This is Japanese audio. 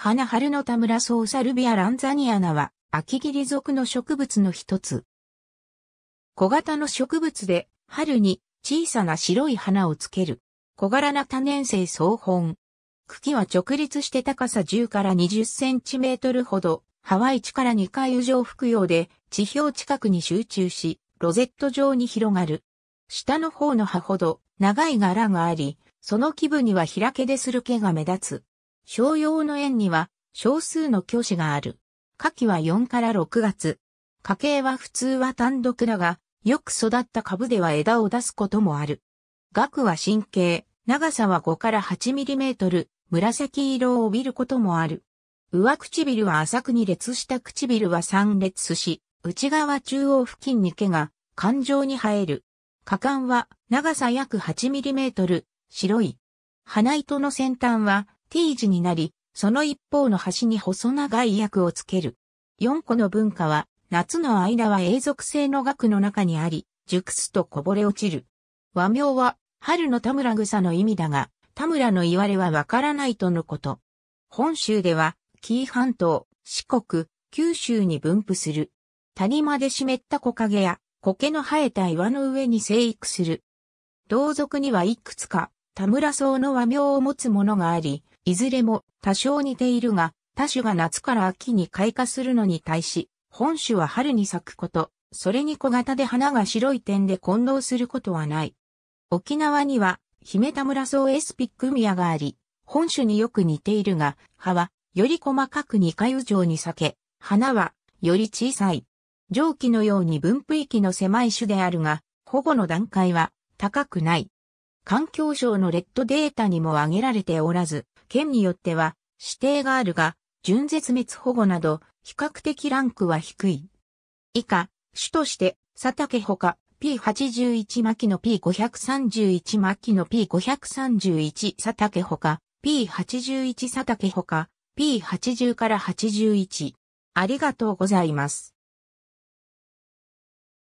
花春の田村ソーサルビアランザニアナは、秋切り属の植物の一つ。小型の植物で、春に小さな白い花をつける。小柄な多年生草本。茎は直立して高さ10から20センチメートルほど、ハワイ地から2回以上吹くようで、地表近くに集中し、ロゼット状に広がる。下の方の葉ほど長い柄があり、その基部には開けでする毛が目立つ。商用の園には少数の教師がある。夏季は4から6月。家系は普通は単独だが、よく育った株では枝を出すこともある。額は神経、長さは5から8ミリメートル、紫色を帯びることもある。上唇は浅くに列した唇は三列し、内側中央付近に毛が感情に生える。果敢は長さ約8ミリメートル、白い。花糸の先端は T 字になり、その一方の端に細長い薬をつける。4個の文化は、夏の間は永続性の額の中にあり、熟すとこぼれ落ちる。和名は、春の田村草の意味だが、田村の言われはわからないとのこと。本州では、紀伊半島、四国、九州に分布する。谷間で湿った木陰や苔の生えた岩の上に生育する。同族にはいくつか田村草の和名を持つものがあり、いずれも多少似ているが、他種が夏から秋に開花するのに対し、本種は春に咲くこと、それに小型で花が白い点で混同することはない。沖縄には、姫田村草エスピックミアがあり、本種によく似ているが、葉は、より細かく二回以上に裂け、花は、より小さい。蒸気のように分布域の狭い種であるが、保護の段階は高くない。環境省のレッドデータにも挙げられておらず、県によっては指定があるが、準絶滅保護など比較的ランクは低い。以下、種として、佐竹ほか、P81 巻の P531 巻の P531 佐竹ほか、P81 佐竹ほか、P80 から81。ありがとうございます。